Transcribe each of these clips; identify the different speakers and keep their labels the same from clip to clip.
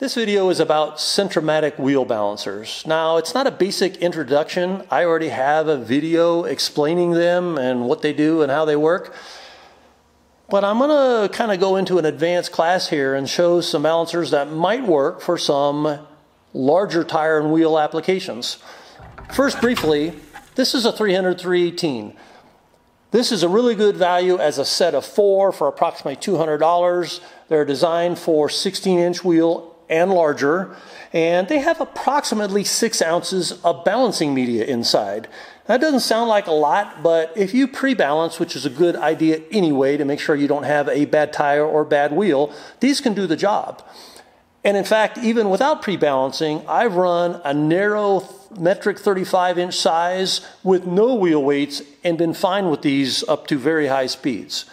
Speaker 1: This video is about Centramatic wheel balancers. Now, it's not a basic introduction. I already have a video explaining them and what they do and how they work. But I'm going to kind of go into an advanced class here and show some balancers that might work for some larger tire and wheel applications. First, briefly, this is a 30318. This is a really good value as a set of four for approximately $200. They're designed for 16 inch wheel and larger, and they have approximately six ounces of balancing media inside. That doesn't sound like a lot, but if you pre-balance, which is a good idea anyway to make sure you don't have a bad tire or bad wheel, these can do the job. And in fact, even without pre-balancing, I've run a narrow metric 35 inch size with no wheel weights and been fine with these up to very high speeds.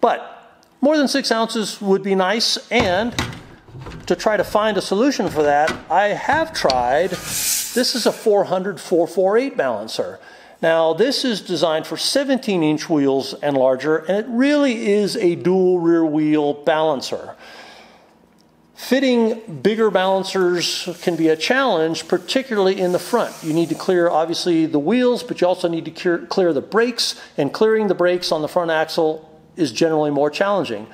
Speaker 1: But more than six ounces would be nice and to try to find a solution for that, I have tried, this is a 400 448 balancer. Now, this is designed for 17 inch wheels and larger, and it really is a dual rear wheel balancer. Fitting bigger balancers can be a challenge, particularly in the front. You need to clear, obviously, the wheels, but you also need to clear the brakes, and clearing the brakes on the front axle is generally more challenging.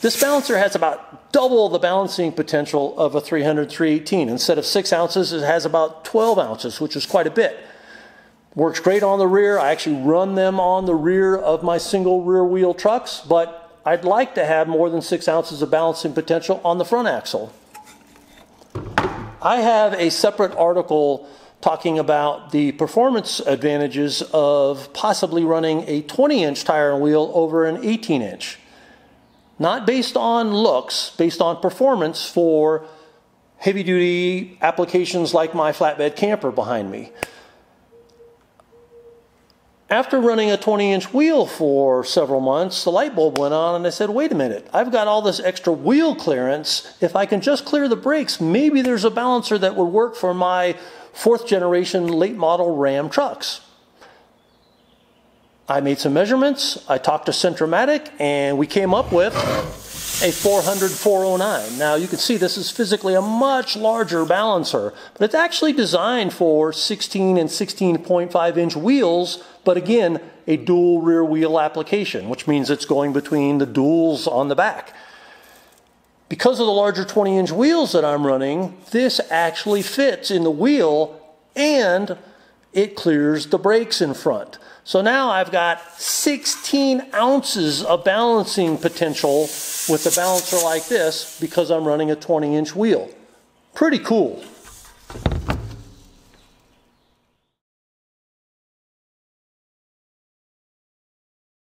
Speaker 1: This balancer has about double the balancing potential of a 300 318. Instead of 6 ounces, it has about 12 ounces, which is quite a bit. Works great on the rear. I actually run them on the rear of my single rear wheel trucks, but I'd like to have more than 6 ounces of balancing potential on the front axle. I have a separate article talking about the performance advantages of possibly running a 20 inch tire and wheel over an 18 inch not based on looks, based on performance for heavy duty applications like my flatbed camper behind me. After running a 20 inch wheel for several months, the light bulb went on, and I said, wait a minute, I've got all this extra wheel clearance. If I can just clear the brakes, maybe there's a balancer that would work for my fourth generation late model Ram trucks. I made some measurements. I talked to Centramatic, and we came up with a 400 409. Now you can see this is physically a much larger balancer, but it's actually designed for 16 and 16.5 inch wheels, but again, a dual rear wheel application, which means it's going between the duals on the back. Because of the larger 20 inch wheels that I'm running, this actually fits in the wheel and it clears the brakes in front. So now I've got 16 ounces of balancing potential with a balancer like this because I'm running a 20 inch wheel. Pretty cool.